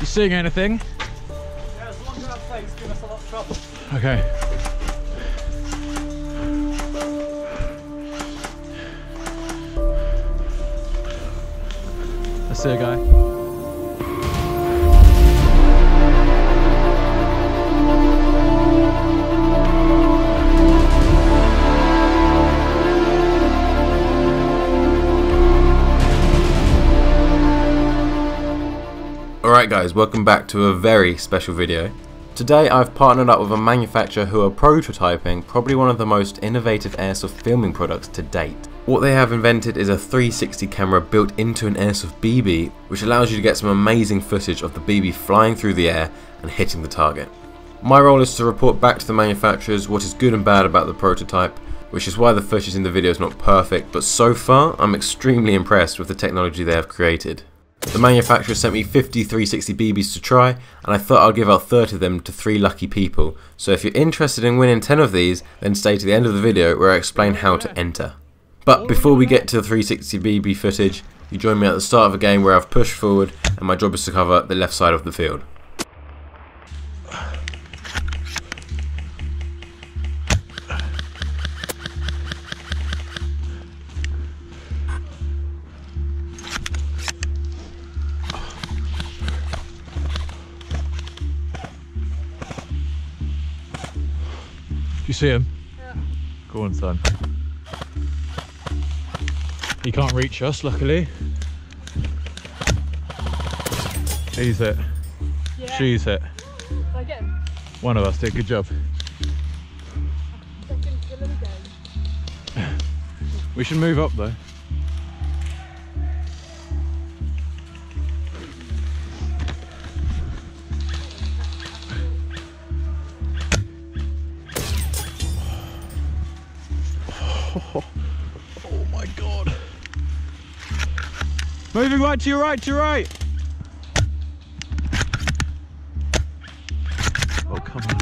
You seeing anything? Yeah, as long as that us a lot of trouble. Okay. I see a guy. Alright guys, welcome back to a very special video. Today I've partnered up with a manufacturer who are prototyping probably one of the most innovative airsoft filming products to date. What they have invented is a 360 camera built into an airsoft BB which allows you to get some amazing footage of the BB flying through the air and hitting the target. My role is to report back to the manufacturers what is good and bad about the prototype, which is why the footage in the video is not perfect, but so far I'm extremely impressed with the technology they have created. The manufacturer sent me 50 360 BBs to try, and I thought I'd give out 30 of them to 3 lucky people. So if you're interested in winning 10 of these, then stay to the end of the video where I explain how to enter. But before we get to the 360 BB footage, you join me at the start of a game where I've pushed forward and my job is to cover the left side of the field. You see him? Yeah. Go on, son. He can't reach us, luckily. He's it. Yeah. She's it. Did I get him? One of us did. Good job. Second kill him again. We should move up though. Moving right to your right, to your right. Oh, come on.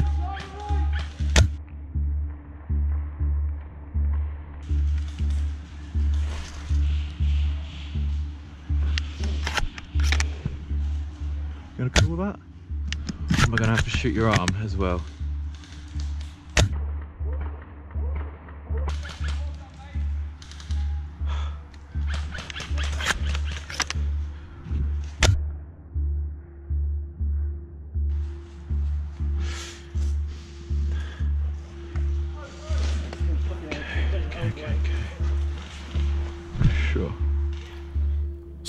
You gonna call that? Am I gonna have to shoot your arm as well?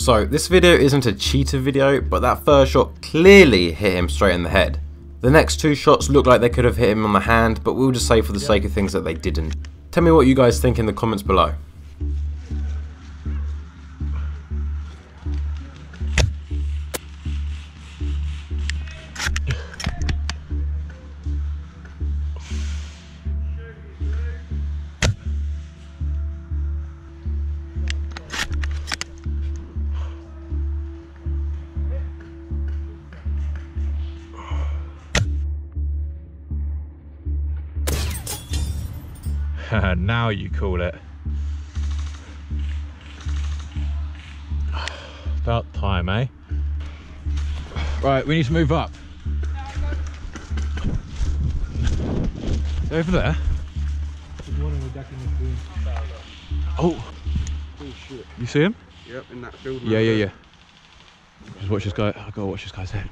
So this video isn't a cheater video, but that first shot clearly hit him straight in the head. The next two shots look like they could have hit him on the hand, but we'll just say for the sake of things that they didn't. Tell me what you guys think in the comments below. Now you call it. About time, eh? Right, we need to move up. Over there. Oh, Oh shit. you see him? Yep, in that building. Yeah, yeah, yeah. Just watch this guy. I gotta watch this guy's head.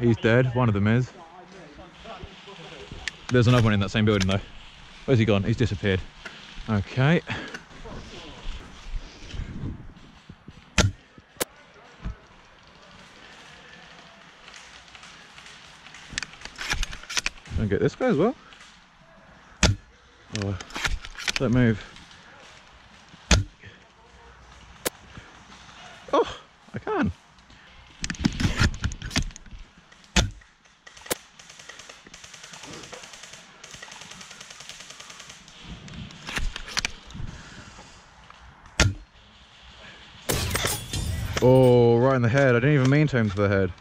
He's dead. One of them is. There's another one in that same building though. Where's he gone? He's disappeared. Okay. And get this guy as well. Oh, don't move. Oh, right in the head. I didn't even mean to aim for the head.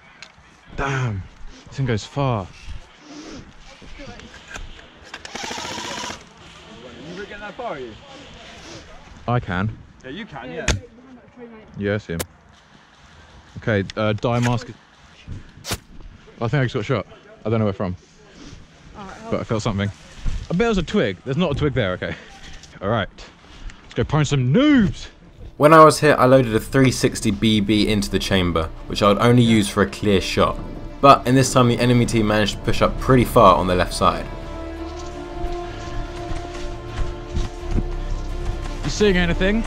Damn. This thing goes far. You were getting that far, are you? I can. Yeah, you can, yeah. Yeah, I see him. Okay, uh, die mask. I think I just got shot. I don't know where from, but I felt something. I bet it was a twig. There's not a twig there. Okay. All right. Let's go find some noobs. When I was here, I loaded a 360 BB into the chamber, which I would only use for a clear shot. But in this time, the enemy team managed to push up pretty far on the left side. You seeing anything?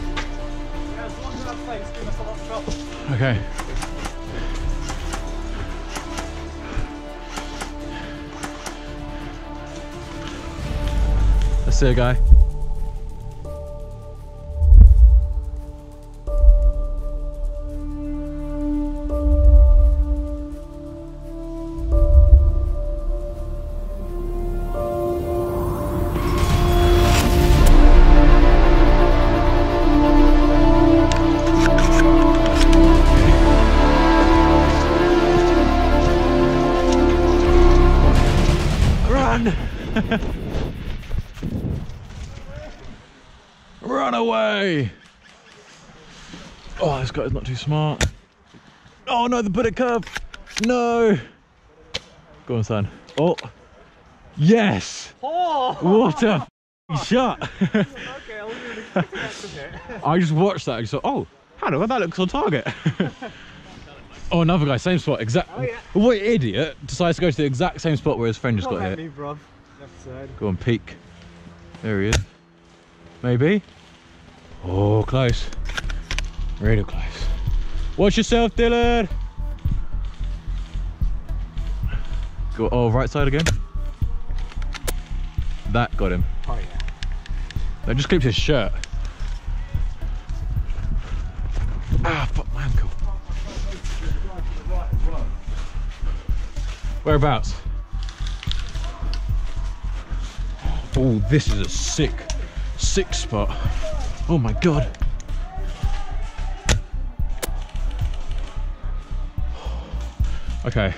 Okay. I see a guy. Oh, this guy's not too smart. Oh no, the bullet curve! No! Go on, son. Oh! Yes! Oh! What a f***ing shot! Okay, I'll leave it. I just watched that and just thought, oh, Hannah, that looks on target. oh, another guy, same spot, exact. Oh, yeah. What idiot decides to go to the exact same spot where his friend just Not got hit? me, bruv. Left side. Go on, peek. There he is. Maybe. Oh, close. Really close. Watch yourself, Dylan. Go. Oh, right side again. That got him. Oh yeah. That just clipped his shirt. Ah, fuck my ankle. Whereabouts? Oh, this is a sick, sick spot. Oh my god. Okay.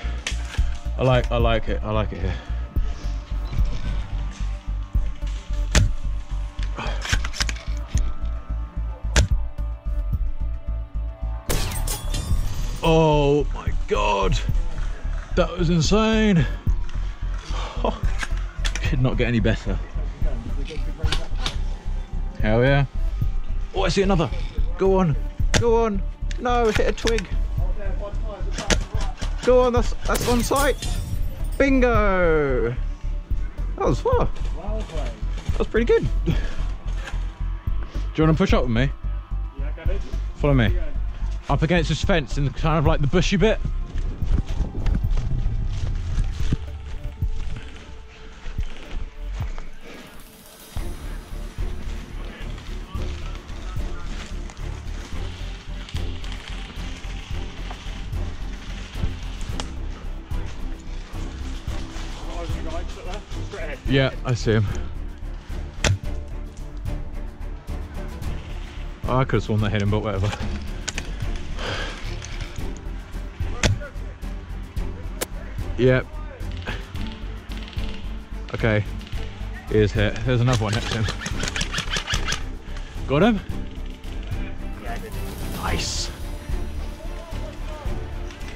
I like I like it. I like it here. Oh my god. That was insane. Could not get any better. Hell yeah. Oh, I see another. Go on. Go on. No, hit a twig. Go on, that's that's on site. Bingo. That was far. Well. That was pretty good. Do you want to push up with me? Yeah, got it. Follow me. Up against this fence in kind of like the bushy bit. Yeah, I see him. Oh, I could have sworn that hit him, but whatever. Yep. Okay. He is hit. There's another one next to him. Got him? Nice.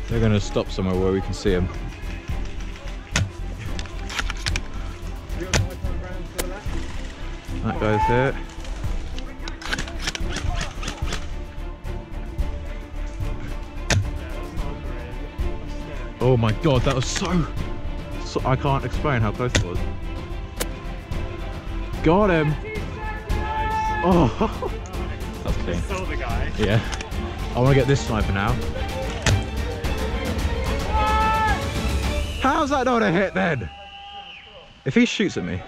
They're gonna stop somewhere where we can see him. That guy's hit. Oh my god, that was so, so. I can't explain how close it was. Got him! Oh! That's clean. Saw the guy. Yeah. I want to get this sniper now. How's that not a hit then? If he shoots at me,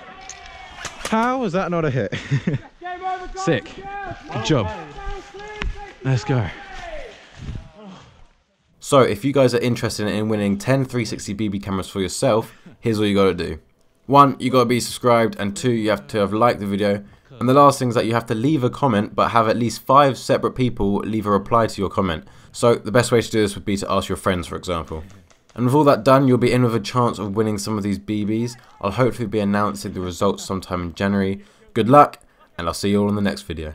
how is that not a hit? Sick. Good job. Let's go. So if you guys are interested in winning 10 360 BB cameras for yourself, here's what you gotta do. One, you gotta be subscribed, and two, you have to have liked the video. And the last thing is that you have to leave a comment, but have at least five separate people leave a reply to your comment. So the best way to do this would be to ask your friends, for example. And with all that done, you'll be in with a chance of winning some of these BBs. I'll hopefully be announcing the results sometime in January. Good luck, and I'll see you all in the next video.